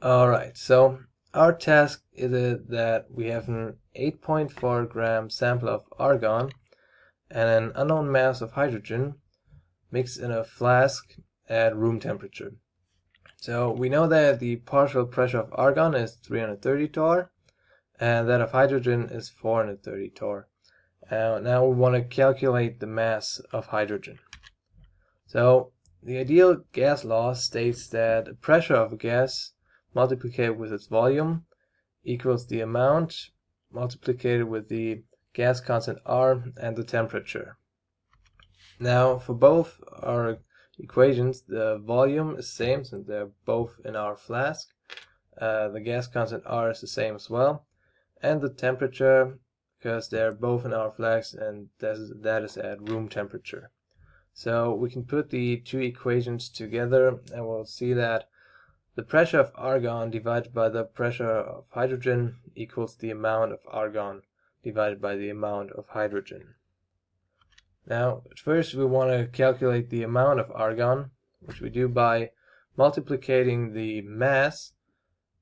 Alright, so our task is that we have an 8.4 gram sample of argon and an unknown mass of hydrogen mixed in a flask at room temperature. So we know that the partial pressure of argon is 330 torr and that of hydrogen is 430 torr. Uh, now we want to calculate the mass of hydrogen. So the ideal gas law states that the pressure of a gas multiplied with its volume equals the amount multiplied with the gas constant R and the temperature. Now for both our equations the volume is same since they're both in our flask. Uh, the gas constant R is the same as well and the temperature because they're both in our flask and that is, that is at room temperature. So we can put the two equations together and we'll see that the pressure of argon divided by the pressure of hydrogen equals the amount of argon divided by the amount of hydrogen. Now, first we want to calculate the amount of argon, which we do by multiplicating the mass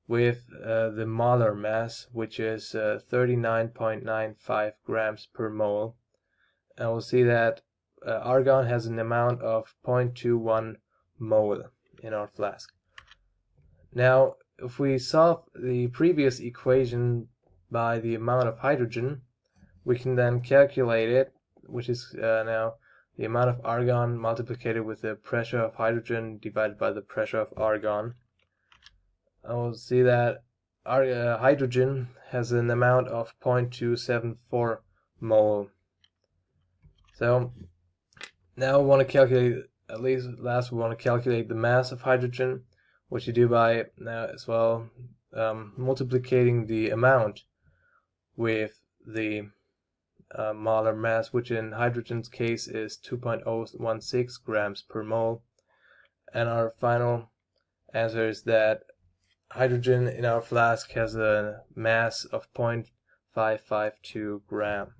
with uh, the molar mass, which is uh, 39.95 grams per mole. And we'll see that uh, argon has an amount of 0.21 mole in our flask. Now, if we solve the previous equation by the amount of hydrogen, we can then calculate it, which is uh, now the amount of argon multiplied with the pressure of hydrogen divided by the pressure of argon. And we'll see that our, uh, hydrogen has an amount of 0.274 mole. So now we want to calculate, at least last we want to calculate the mass of hydrogen, which you do by now as well um, multiplicating the amount with the uh, molar mass, which in hydrogen's case is 2.016 grams per mole. And our final answer is that hydrogen in our flask has a mass of 0.552 gram.